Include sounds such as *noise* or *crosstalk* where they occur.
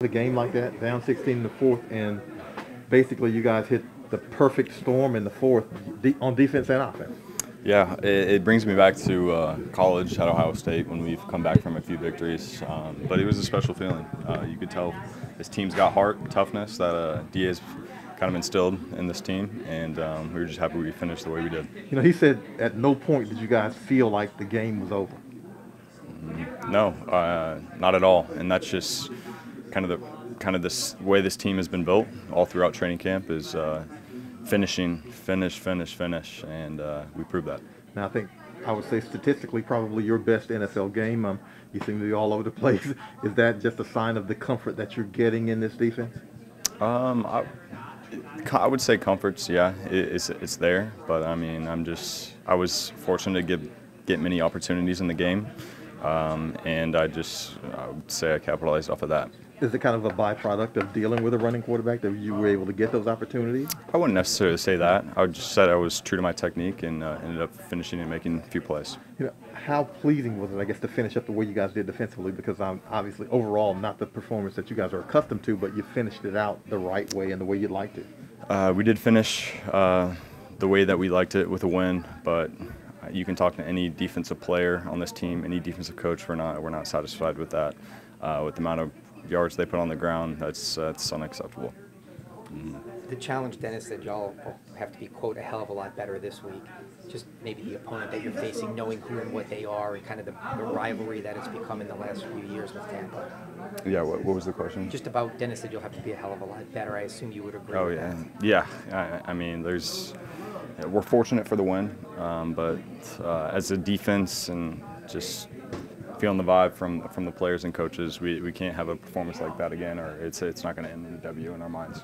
a game like that, down 16 in the fourth, and basically you guys hit the perfect storm in the fourth on defense and offense. Yeah, it, it brings me back to uh, college at Ohio State when we've come back from a few victories. Um, but it was a special feeling. Uh, you could tell this team's got heart, toughness that uh, DA's kind of instilled in this team, and um, we were just happy we finished the way we did. You know, he said at no point did you guys feel like the game was over. Mm, no, uh, not at all, and that's just kind of the kind of this way this team has been built all throughout training camp is uh, finishing, finish, finish, finish, and uh, we proved that. Now I think I would say statistically probably your best NFL game. Um, you seem to be all over the place. *laughs* Is that just a sign of the comfort that you're getting in this defense? Um, I, I would say comforts, yeah, it's it's there, but I mean, I'm just I was fortunate to get get many opportunities in the game, um, and I just I would say I capitalized off of that is it kind of a byproduct of dealing with a running quarterback that you were able to get those opportunities? I wouldn't necessarily say that. I would just say I was true to my technique and uh, ended up finishing and making a few plays. You know, how pleasing was it, I guess, to finish up the way you guys did defensively? Because I'm obviously overall not the performance that you guys are accustomed to, but you finished it out the right way and the way you liked it. Uh, we did finish uh, the way that we liked it with a win, but you can talk to any defensive player on this team, any defensive coach. We're not we're not satisfied with that. Uh, with the amount of yards they put on the ground, that's that's unacceptable. Mm. The challenge, Dennis, that y'all have to be quote a hell of a lot better this week. Just maybe the opponent that you're facing, knowing who and what they are, and kind of the, the rivalry that it's become in the last few years with Tampa. Yeah, what, what, was the question? Just about Dennis that you'll have to be a hell of a lot better. I assume you would agree. Oh yeah, that. yeah. I, I, mean, there's we're fortunate for the win, um, but uh, as a defense and just feeling the vibe from from the players and coaches, we, we can't have a performance like that again, or it's it's not going to end in a W in our minds.